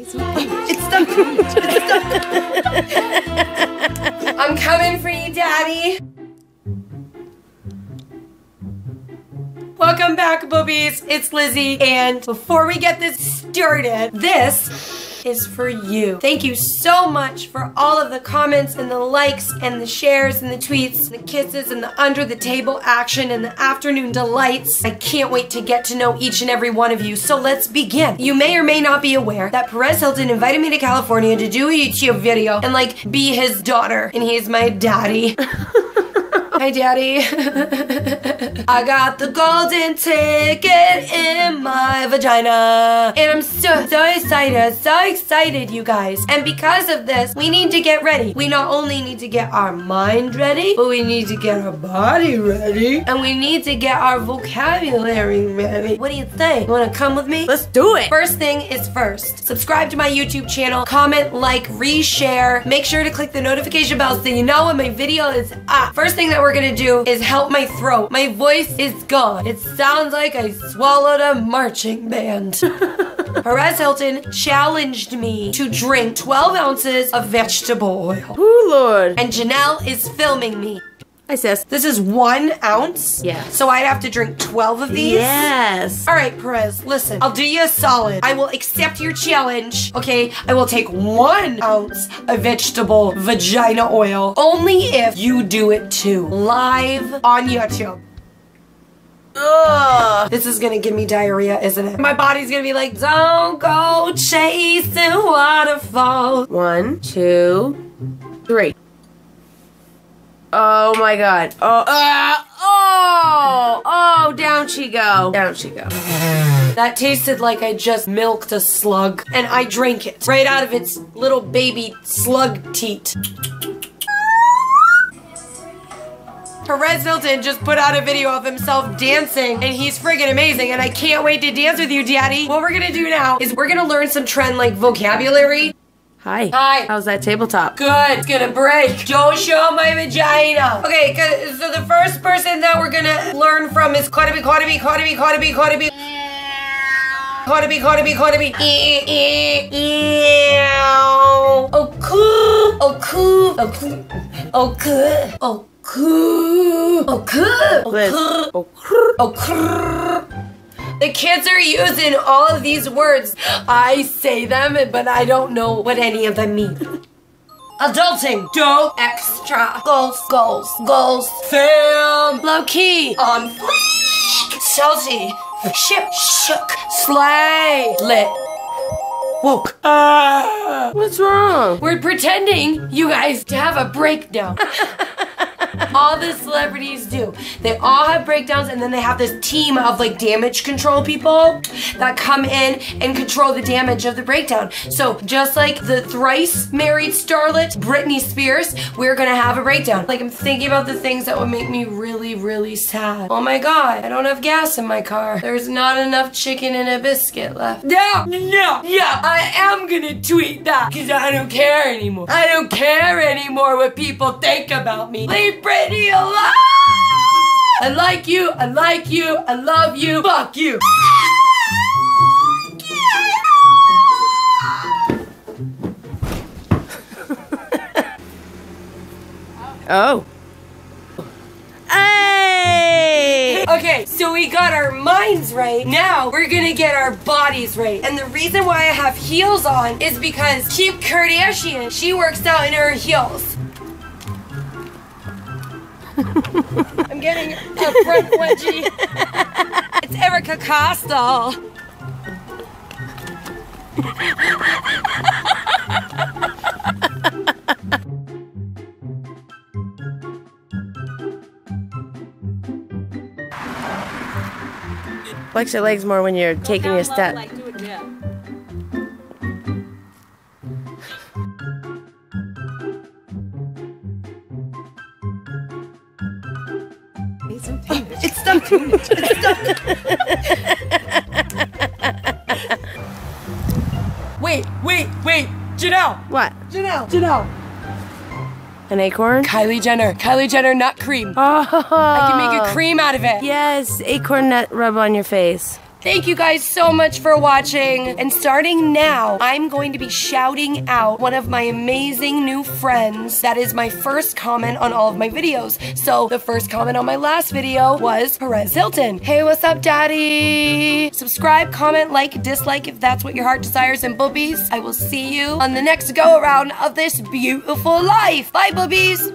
It's stuck. It's stuck. I'm coming for you, Daddy. Welcome back, boobies. It's Lizzy, and before we get this started, this is for you. Thank you so much for all of the comments and the likes and the shares and the tweets and the kisses and the under the table action and the afternoon delights. I can't wait to get to know each and every one of you. So let's begin. You may or may not be aware that Perez Hilton invited me to California to do a YouTube video and like be his daughter and he's my daddy. Hi, Daddy. I got the golden ticket in my vagina. And I'm so, so excited, so excited, you guys. And because of this, we need to get ready. We not only need to get our mind ready, but we need to get our body ready. And we need to get our vocabulary ready. What do you think? You wanna come with me? Let's do it. First thing is first. Subscribe to my YouTube channel, comment, like, reshare. Make sure to click the notification bell so you know when my video is up. First thing that we're gonna do is help my throat. My voice is gone. It sounds like I swallowed a marching band. Perez Hilton challenged me to drink 12 ounces of vegetable oil. Ooh, Lord. And Janelle is filming me. Hi, sis. This is one ounce? Yeah. So I'd have to drink 12 of these? Yes. All right, Perez, listen. I'll do you a solid. I will accept your challenge, okay? I will take one ounce of vegetable vagina oil, only if you do it too, live on YouTube. Ugh. This is gonna give me diarrhea, isn't it? My body's gonna be like, don't go chasing waterfalls. One, two, three. Oh my god. Oh, uh, oh, oh, down she go. Down she go. That tasted like I just milked a slug, and I drank it right out of its little baby slug teat. Perez Hilton just put out a video of himself dancing, and he's friggin' amazing, and I can't wait to dance with you, Daddy. What we're gonna do now is we're gonna learn some trend like vocabulary. Hi. Hi. How's that tabletop? Good, it's gonna break. Don't show my vagina. Okay, 'cause- so the first person that we're gonna learn from is Cardi B, Cardi B, Cardi B, Cardi B, Cardi B. Cardi B, Cardi B, Cardi B. E- The kids are using all of these words. I say them, but I don't know what any of them mean. Adulting, dope, extra, goals, goals, goals, film, low key, on fleek, salty, ship, shook, slay, lit, woke. Ah. what's wrong? We're pretending, you guys, to have a breakdown. all the celebrities do. They all have breakdowns and then they have this team of like damage control people that come in and control the damage of the breakdown. So just like the thrice married starlet Britney Spears, we're gonna have a breakdown. Like I'm thinking about the things that would make me really, really sad. Oh my god, I don't have gas in my car. There's not enough chicken and a biscuit left. No, no, yeah, I am gonna tweet that because I don't care anymore. I don't care anymore what people think about me. Leave Britney alone! I like you, I like you, I love you, fuck you. Oh. Hey! Okay, so we got our minds right. Now we're gonna get our bodies right. And the reason why I have heels on is because Kim Kardashian, she works out in her heels. I'm getting a front wedgie. it's Erika Costell. Flex your legs more when you're taking a step. wait, wait, wait. Janelle. What? Janelle. Janelle. An acorn? Kylie Jenner. Kylie Jenner nut cream. Oh. I can make a cream out of it. Yes, acorn nut rub on your face. Thank you guys so much for watching. And starting now, I'm going to be shouting out one of my amazing new friends. That is my first comment on all of my videos. So the first comment on my last video was Perez Hilton. Hey, what's up, daddy? Subscribe, comment, like, dislike if that's what your heart desires. And boobies, I will see you on the next go around of this beautiful life. Bye, boobies.